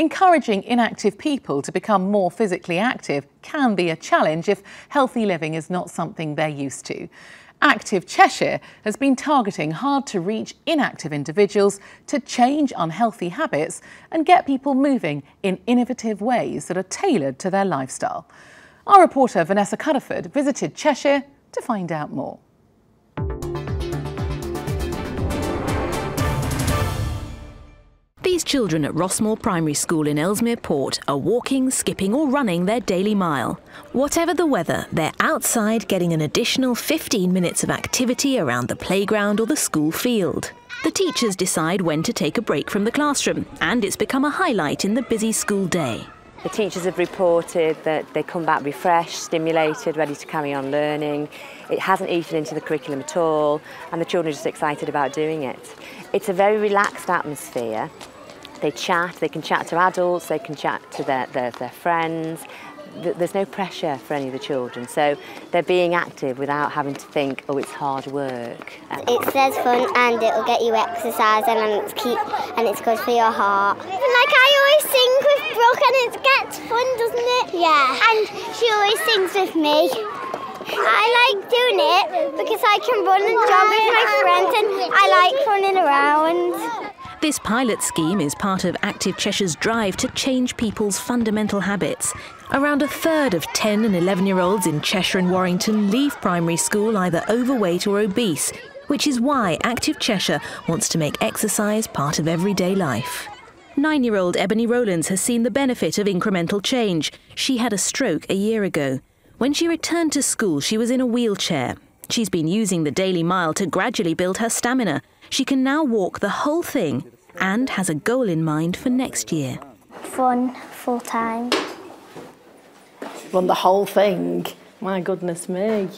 Encouraging inactive people to become more physically active can be a challenge if healthy living is not something they're used to. Active Cheshire has been targeting hard to reach inactive individuals to change unhealthy habits and get people moving in innovative ways that are tailored to their lifestyle. Our reporter Vanessa Cuddiford visited Cheshire to find out more. These children at Rossmore Primary School in Ellesmere Port are walking, skipping, or running their daily mile. Whatever the weather, they're outside getting an additional 15 minutes of activity around the playground or the school field. The teachers decide when to take a break from the classroom, and it's become a highlight in the busy school day. The teachers have reported that they come back refreshed, stimulated, ready to carry on learning. It hasn't eaten into the curriculum at all, and the children are just excited about doing it. It's a very relaxed atmosphere. They chat, they can chat to adults, they can chat to their, their, their friends. There's no pressure for any of the children, so they're being active without having to think, oh, it's hard work. It says fun and it'll get you exercising and it's keep and it's good for your heart. Like I always sing with Brooke and it gets fun, doesn't it? Yeah. And she always sings with me. I like doing it because I can run and jog with my friends and I like running around. This pilot scheme is part of Active Cheshire's drive to change people's fundamental habits. Around a third of 10 and 11 year olds in Cheshire and Warrington leave primary school either overweight or obese, which is why Active Cheshire wants to make exercise part of everyday life. Nine year old Ebony Rowlands has seen the benefit of incremental change. She had a stroke a year ago. When she returned to school, she was in a wheelchair. She's been using the Daily Mile to gradually build her stamina. She can now walk the whole thing and has a goal in mind for next year. Fun, full time. Run the whole thing. My goodness me.